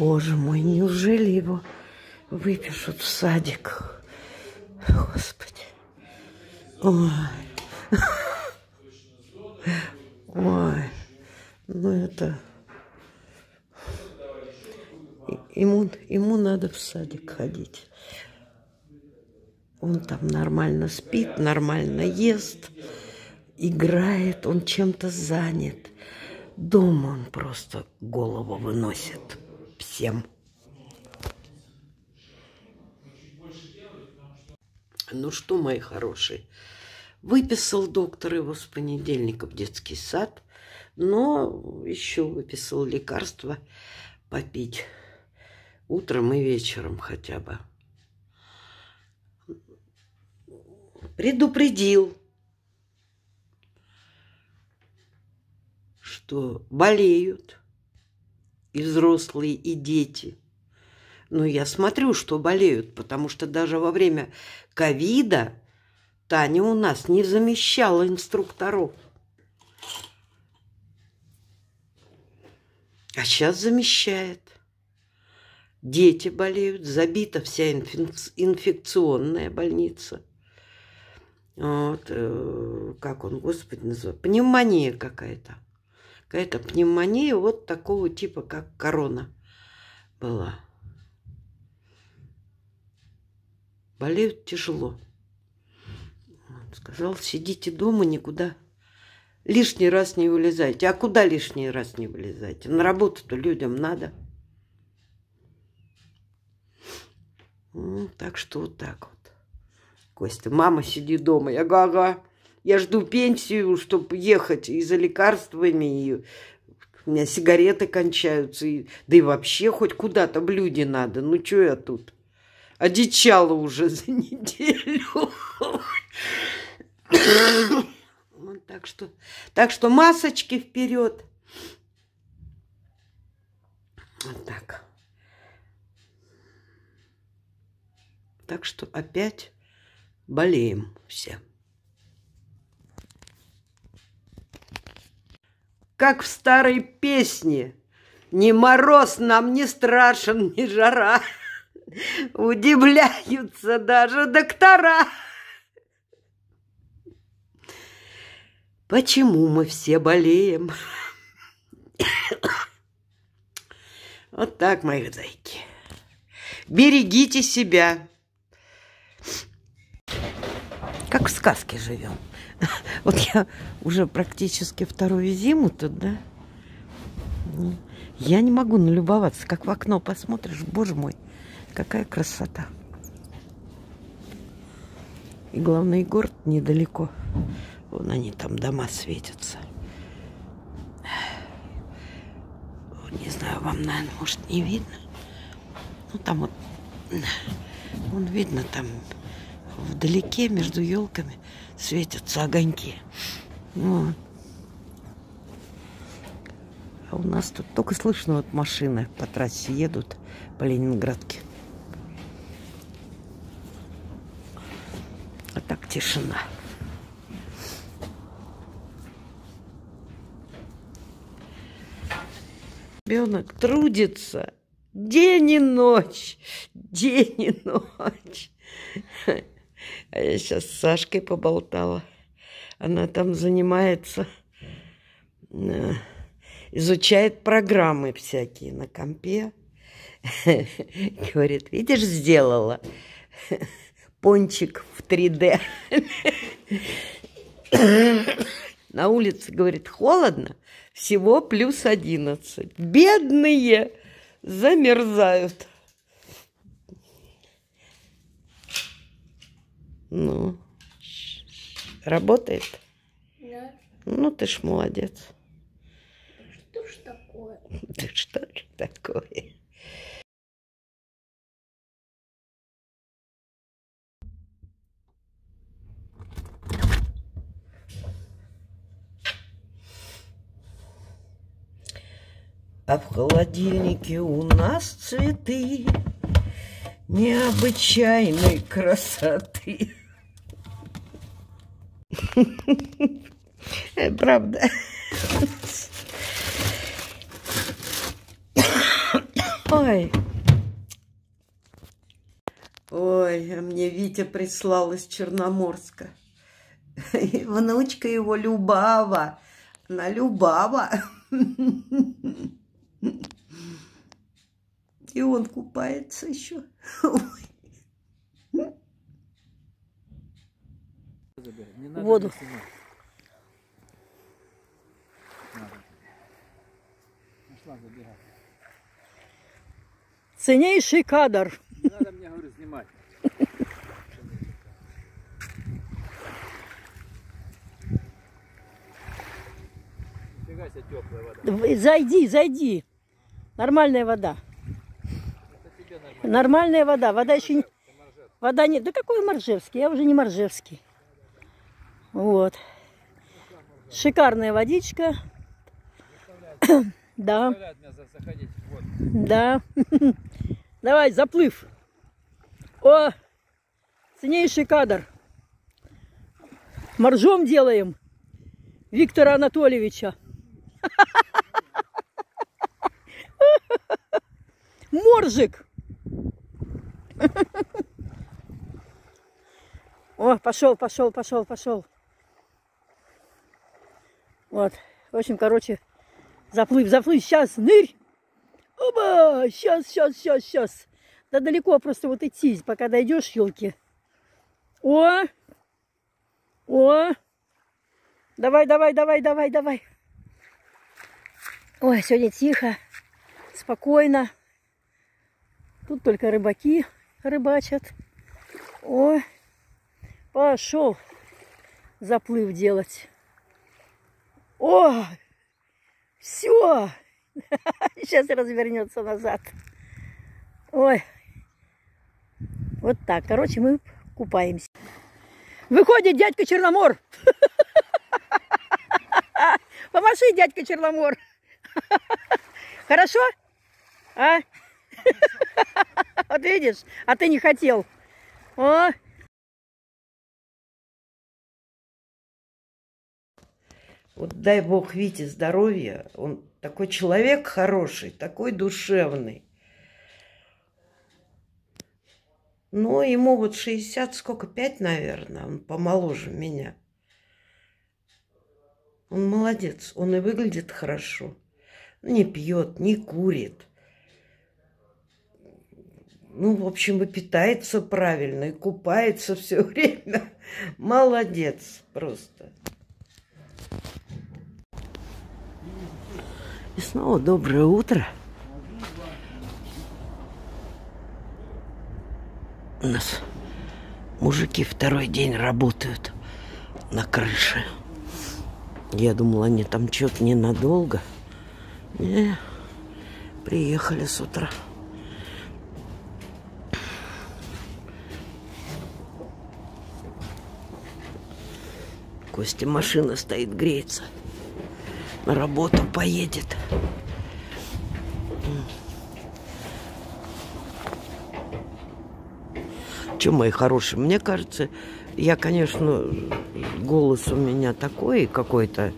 Боже мой, неужели его выпишут в садик? Господи. Ой. Ой. Ну это... Ему, ему надо в садик ходить. Он там нормально спит, нормально ест, играет, он чем-то занят. Дома он просто голову выносит всем. Ну что, мои хорошие, выписал доктор его с понедельника в детский сад, но еще выписал лекарства попить утром и вечером хотя бы. Предупредил, что болеют и взрослые, и дети. Но я смотрю, что болеют, потому что даже во время ковида Таня у нас не замещала инструкторов. А сейчас замещает. Дети болеют, забита вся инфек- инфекционная больница. Вот, э, как он, господи, называется? Пневмония какая-то. Какая-то пневмония вот такого типа, как корона была. Болеют тяжело. Сказал, сидите дома, никуда лишний раз не вылезайте. А куда лишний раз не вылезайте? На работу-то людям надо. Ну, так что вот так вот. Костя, мама, сиди дома. Я говорю, ага. Я жду пенсию, чтобы ехать и за лекарствами, и у меня сигареты кончаются, и, да и вообще хоть куда-то в люди надо. Ну, что я тут? Одичала уже за неделю. Так что, так что масочки вперед. Вот так. Так что опять болеем все. Как в старой песне. Ни мороз нам не страшен, ни жара. Удивляются даже доктора. Почему мы все болеем? Вот так, мои зайки. Берегите себя. Как в сказке живем. Вот я уже практически вторую зиму тут, да? Я не могу налюбоваться, как в окно посмотришь, боже мой, какая красота. И главное, и город недалеко. Вон они там дома светятся. Не знаю, вам, наверное, может, не видно. Ну, там вот, вон видно, там вдалеке между елками светятся огоньки. Вот. А у нас тут только слышно, вот машины по трассе едут по Ленинградке. А так тишина. Ребенок трудится день и ночь, день и ночь. А я сейчас с Сашкой поболтала. Она там занимается, э, изучает программы всякие на компе. Говорит, видишь, сделала пончик в 3D. На улице, говорит, холодно, всего плюс 11. Бедные замерзают. Ну, Работает? Да. Ну, ты ж молодец. Что ж такое? Да что ж такое? А в холодильнике у нас цветы необычайной красоты. Э, Правда. Ой. Ой, а мне Витя прислал из Черноморска. И внучка его Любава. Она Любава. И он купается еще. Не надо Воду. снимать. Надо. Нашла забирать. Ценнейший кадр. Не надо мне, говорю, снимать. Нифига себе теплая вода. Зайди, зайди. Нормальная вода. Нормальная вода. Вода еще не... Вода не... Да какой Моржевский? Я уже не Моржевский. Вот. Шикарная водичка. Да, да. Давай, заплыв. О, ценнейший кадр. Моржом делаем Виктора Анатольевича. Моржик. О, пошел, пошел, пошел, пошел. Вот. В общем, короче, заплыв, заплыв. Сейчас, нырь. Оба! Сейчас, сейчас, сейчас, сейчас. Да далеко просто вот идти, пока дойдешь, елки. О! О! Давай, давай, давай, давай, давай. Ой, сегодня тихо, спокойно. Тут только рыбаки рыбачат. О, пошел заплыв делать. О, все. Сейчас развернется назад. Ой. Вот так. Короче, мы купаемся. Выходит дядька Черномор. Помаши, дядька Черномор. Хорошо? А? Вот видишь, а ты не хотел. О, Вот дай бог Вите здоровья. Он такой человек хороший, такой душевный. Ну, ему вот 60, сколько, 5, наверное, он помоложе меня. Он молодец, он и выглядит хорошо. Не пьет, не курит. Ну, в общем, и питается правильно, и купается все время. Молодец просто. И снова доброе утро. У нас мужики второй день работают на крыше. Я думала, они там что-то ненадолго. Не, приехали с утра. Костя машина стоит, греется. На работу поедет. Че, мои хорошие, мне кажется, я, конечно, голос у меня такой какой-то,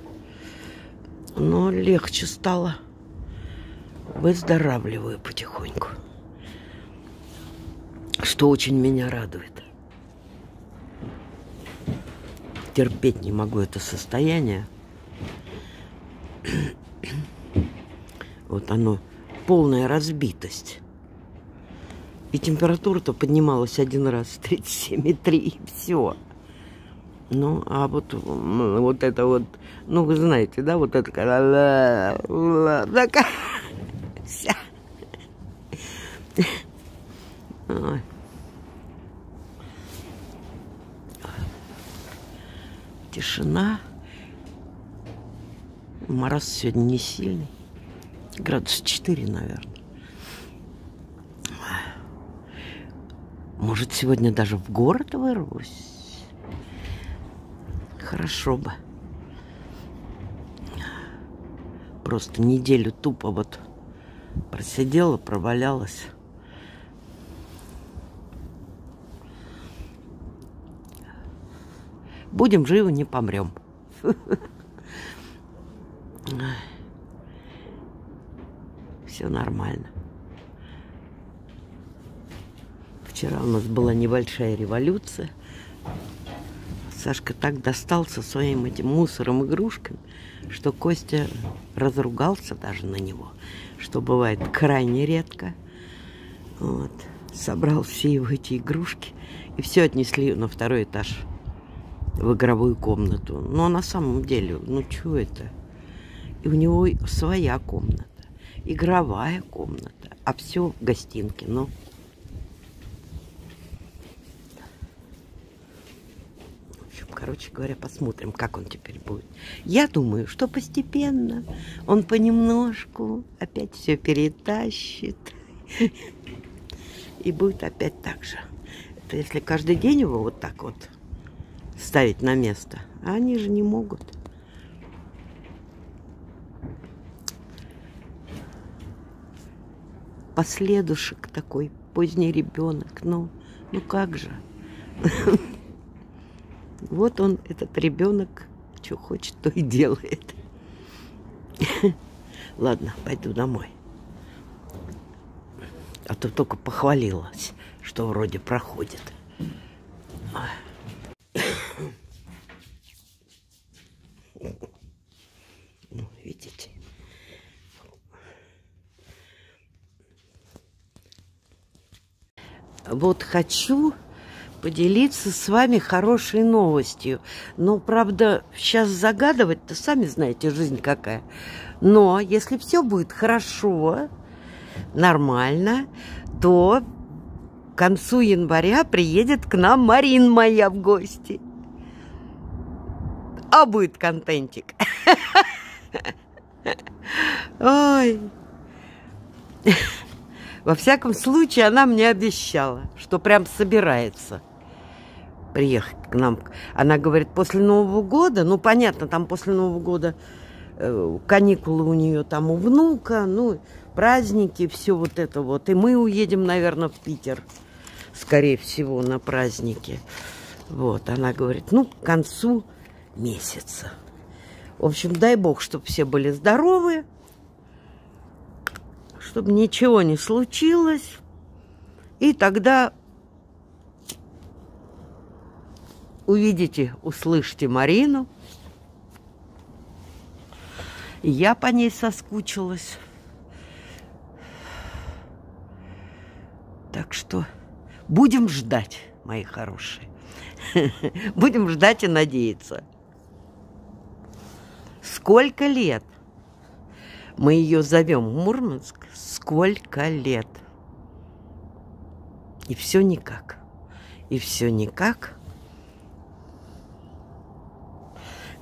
но легче стало. Выздоравливаю потихоньку. Что очень меня радует. Терпеть не могу это состояние. Вот оно, полная разбитость. И температура-то поднималась один раз 37,3, и все. Ну, а вот, вот это вот, ну, вы знаете, да, вот это когда. Тишина. Мороз сегодня не сильный. Градус 4, наверное. Может, сегодня даже в город вырвусь? Хорошо бы. Просто неделю тупо вот просидела, провалялась. Будем живы, не помрем. Все нормально. Вчера у нас была небольшая революция. Сашка так достался своим этим мусором, игрушками, что Костя разругался даже на него, что бывает крайне редко. Вот. Собрал все его эти игрушки и все отнесли на второй этаж в игровую комнату. Но на самом деле, ну что это? И у него своя комната, игровая комната, а все в гостинке. Ну, в общем, короче говоря, посмотрим, как он теперь будет. Я думаю, что постепенно он понемножку опять все перетащит. И будет опять так же. Это если каждый день его вот так вот ставить на место. А они же не могут. Последушек такой, поздний ребенок. Ну, ну как же? Вот он, этот ребенок, что хочет, то и делает. Ладно, пойду домой. А то только похвалилась, что вроде проходит. Ну, видите? Вот хочу поделиться с вами хорошей новостью. Но, правда, сейчас загадывать-то сами знаете, жизнь какая. Но если все будет хорошо, нормально, то к концу января приедет к нам Марин моя в гости. А будет контентик. Ой. Во всяком случае, она мне обещала, что прям собирается приехать к нам. Она говорит, после Нового года, ну, понятно, там после Нового года э, каникулы у нее там у внука, ну, праздники, все вот это вот. И мы уедем, наверное, в Питер, скорее всего, на праздники. Вот, она говорит, ну, к концу месяца. В общем, дай бог, чтобы все были здоровы, чтобы ничего не случилось. И тогда увидите, услышите Марину. Я по ней соскучилась. Так что будем ждать, мои хорошие. Будем ждать и надеяться. Сколько лет мы ее зовем Мурманск? Сколько лет? И все никак. И все никак.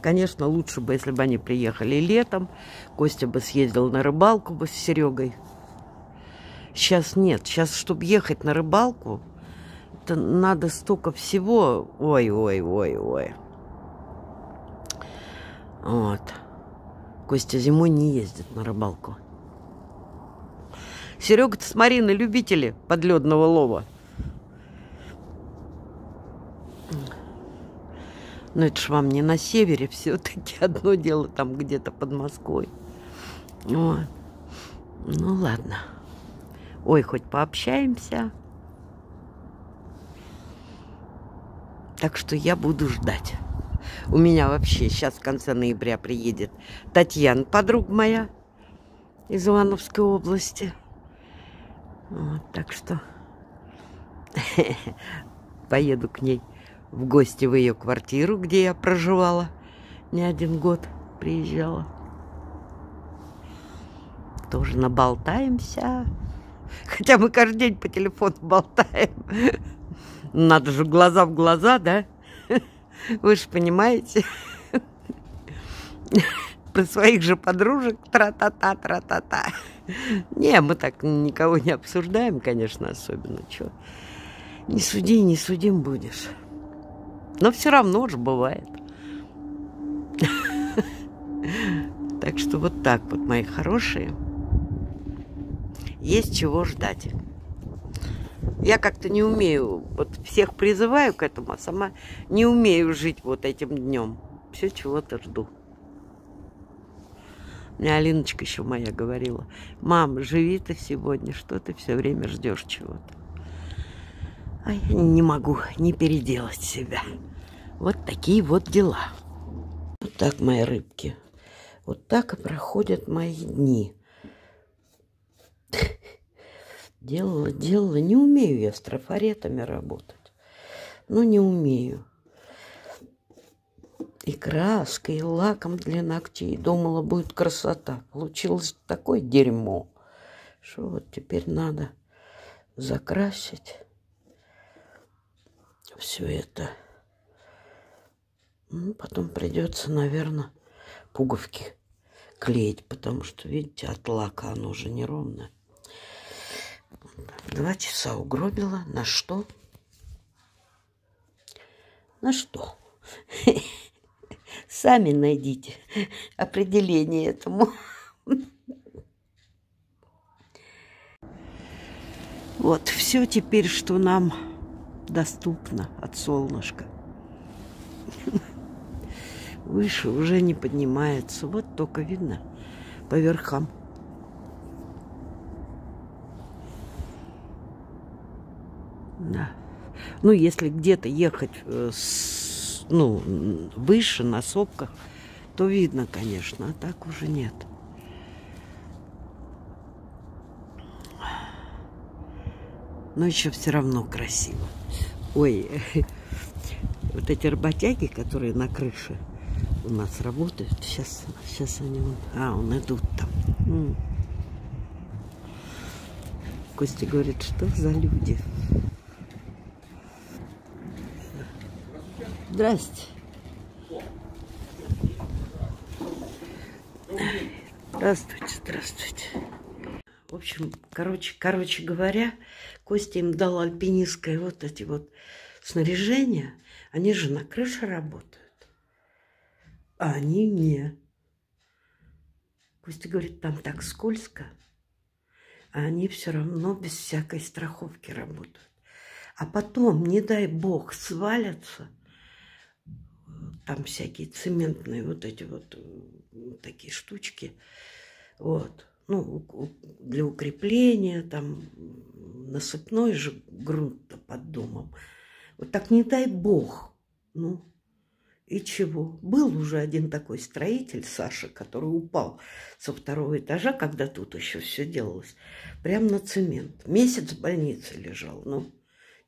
Конечно, лучше бы, если бы они приехали летом. Костя бы съездил на рыбалку бы с Серегой. Сейчас нет. Сейчас, чтобы ехать на рыбалку, это надо столько всего. Ой-ой-ой-ой. Вот. Костя зимой не ездит на рыбалку. Серега-то с Мариной любители подледного лова. Но это ж вам не на севере, все-таки одно дело там где-то под Москвой. Вот. Ну ладно. Ой, хоть пообщаемся. Так что я буду ждать. У меня вообще сейчас в конце ноября приедет Татьяна, подруга моя из Ивановской области. Вот, так что поеду к ней в гости в ее квартиру, где я проживала не один год, приезжала. Тоже наболтаемся. Хотя мы каждый день по телефону болтаем. Надо же глаза в глаза, да? Вы же понимаете. Про своих же подружек тра-та-та, тра-та-та. Не, мы так никого не обсуждаем, конечно, особенно. Чё? Не суди, не судим будешь. Но все равно же бывает. Так что вот так вот, мои хорошие. Есть чего ждать. Я как-то не умею, вот всех призываю к этому, а сама не умею жить вот этим днем. Все чего-то жду. Мне Алиночка еще моя говорила, мам, живи ты сегодня, что ты все время ждешь чего-то. А я не могу не переделать себя. Вот такие вот дела. Вот так, мои рыбки. Вот так и проходят мои дни. Делала, делала. Не умею я с трафаретами работать. Ну, не умею. И краской, и лаком для ногтей. Думала, будет красота. Получилось такое дерьмо, что вот теперь надо закрасить все это. Ну, потом придется, наверное, пуговки клеить, потому что, видите, от лака оно уже неровное. Два часа угробила. На что? На что? Сами найдите определение этому. Вот, все теперь, что нам доступно от солнышка. Выше уже не поднимается. Вот только видно по верхам. Да. Ну, если где-то ехать э, с, ну, выше, на сопках, то видно, конечно, а так уже нет. Но еще все равно красиво. Ой, вот эти работяги, которые на крыше у нас работают, сейчас, сейчас они, а, он идут там. Костя говорит, что за люди? Здрасте. Здравствуйте, здравствуйте. В общем, короче, короче говоря, Костя им дал альпинистское вот эти вот снаряжения. Они же на крыше работают. А они не. Костя говорит, там так скользко. А они все равно без всякой страховки работают. А потом, не дай бог, свалятся – там всякие цементные вот эти вот такие штучки. Вот. Ну, для укрепления, там насыпной же грунт под домом. Вот так не дай бог. Ну, и чего? Был уже один такой строитель, Саша, который упал со второго этажа, когда тут еще все делалось, прямо на цемент. Месяц в больнице лежал. Ну,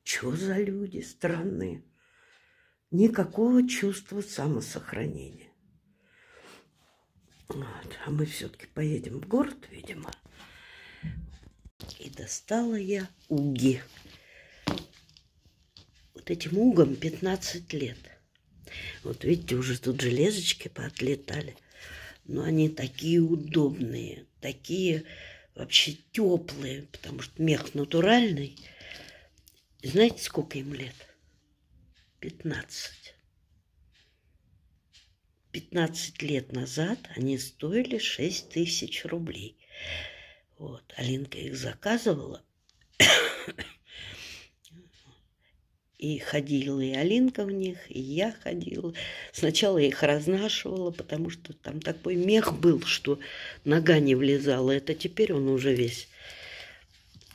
что за люди странные? Никакого чувства самосохранения. Вот. А мы все-таки поедем в город, видимо. И достала я уги. Вот этим угом 15 лет. Вот видите, уже тут железочки поотлетали. Но они такие удобные, такие вообще теплые, потому что мех натуральный. знаете, сколько им лет? 15. 15 лет назад они стоили 6 тысяч рублей. Вот, Алинка их заказывала. И ходила и Алинка в них, и я ходила. Сначала я их разнашивала, потому что там такой мех был, что нога не влезала. Это теперь он уже весь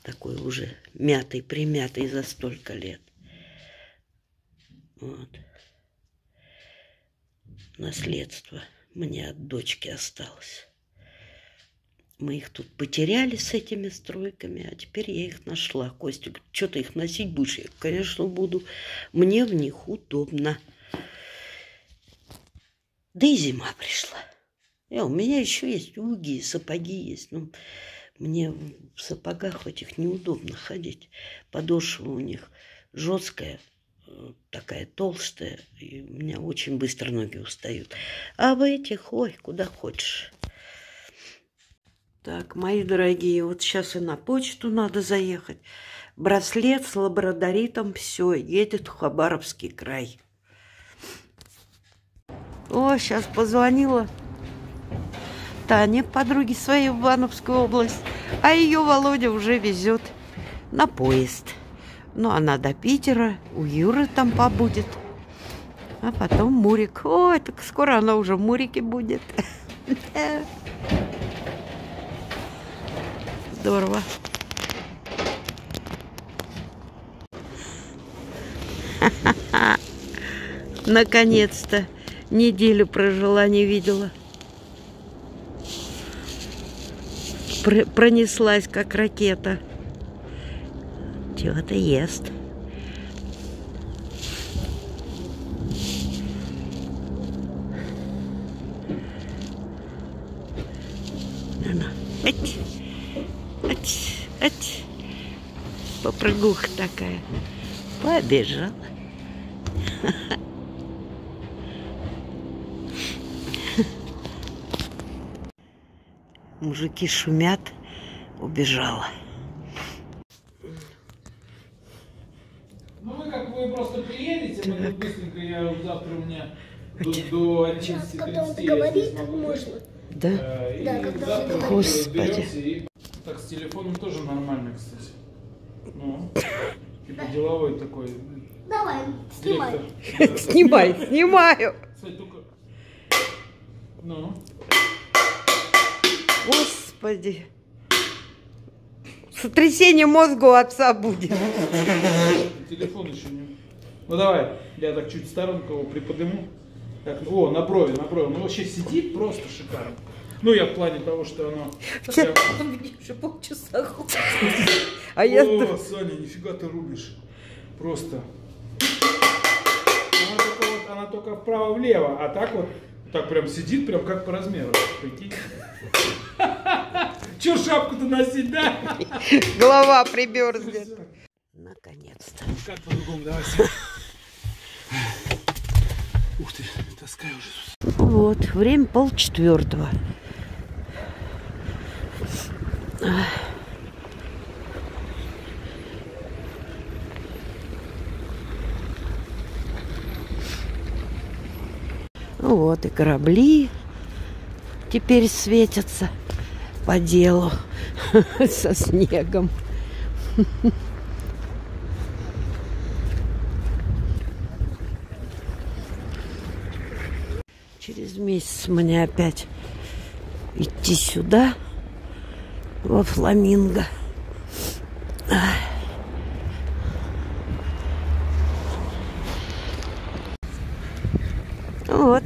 такой уже мятый, примятый за столько лет. Вот. Наследство мне от дочки осталось. Мы их тут потеряли с этими стройками, а теперь я их нашла. Костя что ты их носить будешь? Я, конечно, буду. Мне в них удобно. Да и зима пришла. И у меня еще есть уги, сапоги есть. Но мне в сапогах этих неудобно ходить. Подошва у них жесткая, э, такая толстая, и у меня очень быстро ноги устают. А в этих, ой, куда хочешь. Так, мои дорогие, вот сейчас и на почту надо заехать. Браслет с лабрадоритом, все, едет в Хабаровский край. О, сейчас позвонила Таня, подруге своей в Ивановскую область, а ее Володя уже везет на поезд. Ну, она до Питера, у Юры там побудет. А потом Мурик. Ой, так скоро она уже в Мурике будет. Здорово. Наконец-то неделю прожила, не видела. Пр пронеслась, как ракета. Чего-то ест. На-на. Ать. Ать. Ать. Попрыгуха такая. Побежала. Мужики шумят. Убежала. Ну вы как вы просто приедете, мы тут быстренько, я завтра у меня до, до 11.30 Когда он говорит, могу можно. Да? Э, И Да, когда он вы Господи. и- Так, с телефоном тоже нормально, кстати. Ну, типа деловой такой. Давай, снимай. Снимай, снимаю. Ну, Господи. Сотрясение мозга у отца будет. телефон еще не... Ну давай, я так чуть в сторонку его приподниму. Так, о, на брови, на брови. Ну вообще сидит просто шикарно. Ну я в плане того, что оно... Че- прям- Уже полчаса А я... О, Саня, нифига ты рубишь. Просто. Она только, вот, она только вправо-влево, а так вот, так прям сидит, прям как по размеру. Прикинь. Че шапку-то носить, да? Голова примерзнет. Наконец-то. Как по-другому, давай. Ух ты, таскай уже. Вот, время полчетвертого. Ну вот и корабли теперь светятся по делу со снегом. Месяц мне опять идти сюда, во Фламинго. Вот,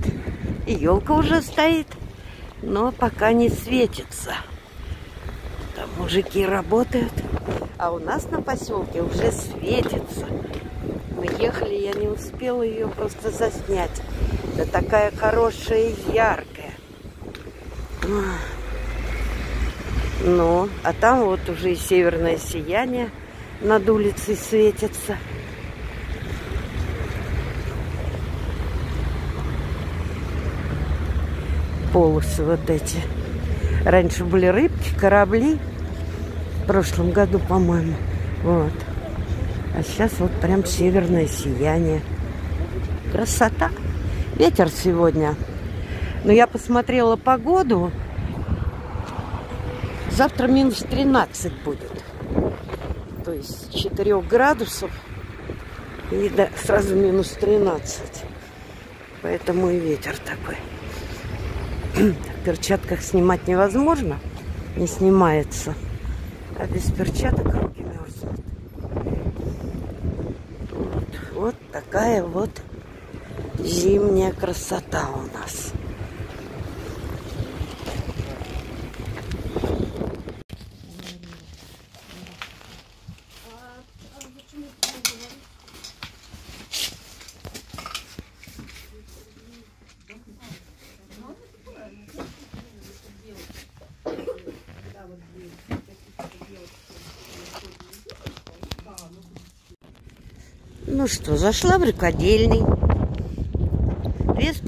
елка уже стоит, но пока не светится. Там мужики работают, а у нас на поселке уже светится. Мы ехали, я не успела ее просто заснять. Да такая хорошая и яркая. Ну, а там вот уже и северное сияние над улицей светится. Полосы вот эти. Раньше были рыбки, корабли. В прошлом году, по-моему. Вот. А сейчас вот прям северное сияние. Красота. Ветер сегодня. Но я посмотрела погоду. Завтра минус 13 будет. То есть 4 градусов. И да, сразу минус 13. Поэтому и ветер такой. В перчатках снимать невозможно. Не снимается. А без перчаток руки мерзнут. Вот, вот такая вот Зимняя красота у нас. Ну что, зашла в рукодельный.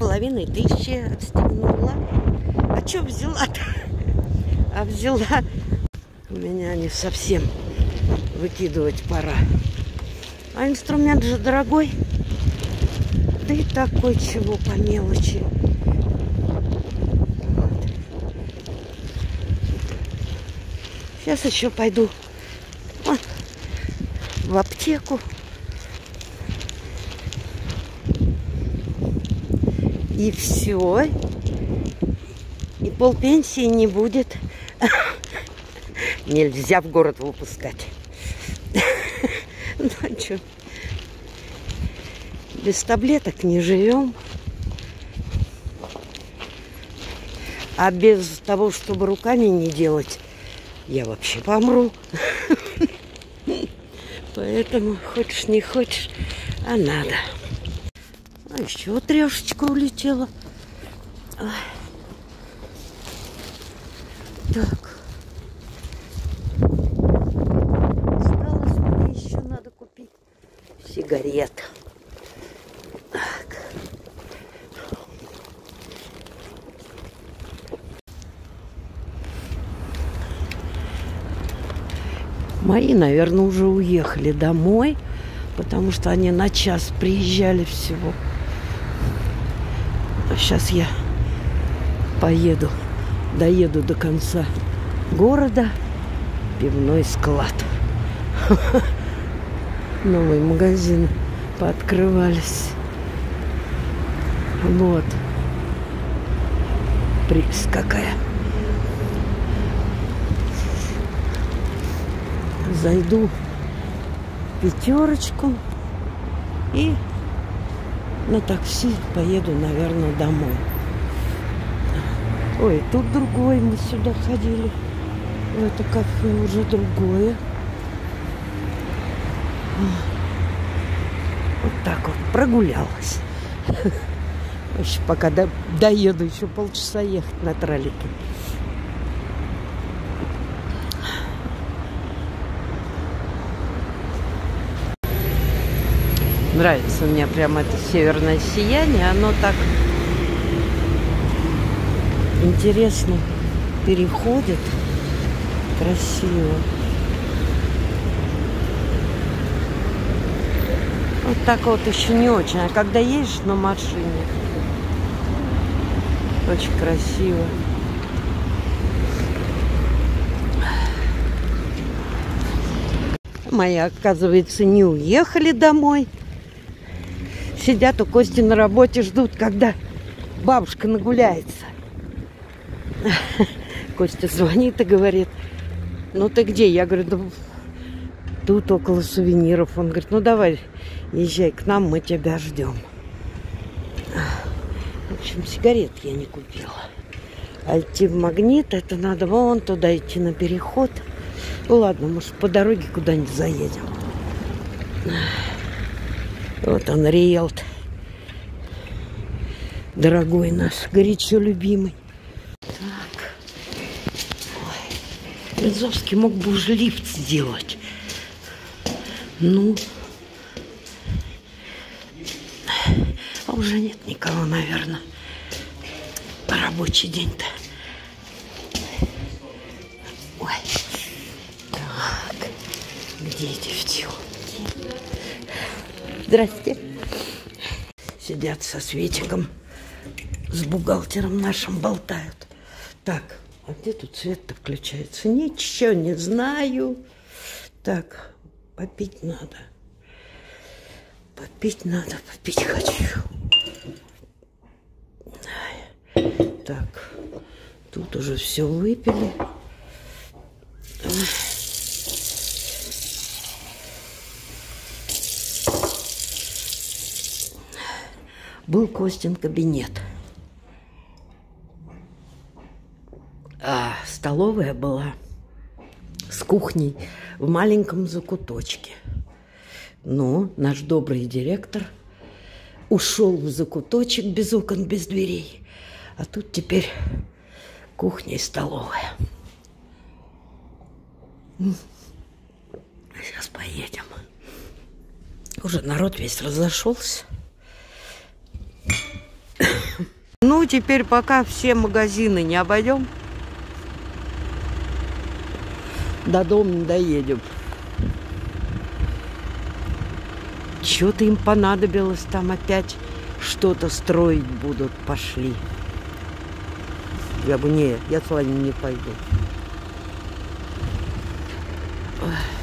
Половиной тысячи отстегнула. А что взяла-то? А взяла... У меня не совсем выкидывать пора. А инструмент же дорогой. Да и такой чего по мелочи. Сейчас еще пойду вот, в аптеку. И все. И полпенсии не будет. Нельзя в город выпускать. Ну, а что? Без таблеток не живем. А без того, чтобы руками не делать, я вообще помру. Поэтому хочешь не хочешь, а надо. Еще трешечка улетела. Так. Осталось мне еще надо купить сигарет. Так. Мои, наверное, уже уехали домой, потому что они на час приезжали всего. Сейчас я поеду, доеду до конца города, пивной склад. Новые магазины пооткрывались. Вот. Прелесть какая. Зайду в пятерочку и на такси поеду, наверное, домой. Ой, тут другой, мы сюда ходили. Это кафе уже другое. Вот так вот, прогулялась. Еще пока до, доеду, еще полчаса ехать на троллике. Нравится мне прямо это северное сияние. Оно так интересно переходит. Красиво. Вот так вот еще не очень. А когда едешь на машине, очень красиво. Мои, оказывается, не уехали домой. Сидят у Кости на работе, ждут, когда бабушка нагуляется. Костя звонит и говорит, ну ты где? Я говорю, да тут около сувениров. Он говорит, ну давай, езжай к нам, мы тебя ждем. В общем, сигарет я не купила. А идти в магнит, это надо вон туда идти на переход. Ну ладно, может, по дороге куда-нибудь заедем. Вот он, риэлт. Дорогой наш, горячо любимый. Так. Ой. Березовский мог бы уже лифт сделать. Ну. А уже нет никого, наверное. Рабочий день-то. Ой. Так. Где эти девчонки? Здрасте. Сидят со Светиком, с бухгалтером нашим болтают. Так, а где тут свет-то включается? Ничего не знаю. Так, попить надо. Попить надо, попить хочу. Так, тут уже все выпили. Был Костин кабинет. А столовая была с кухней в маленьком закуточке. Но наш добрый директор ушел в закуточек без окон, без дверей. А тут теперь кухня и столовая. Сейчас поедем. Уже народ весь разошелся. Теперь пока все магазины не обойдем, до дома не доедем. Что-то им понадобилось там опять что-то строить будут, пошли. Я бы не, я с вами не пойду. Ой.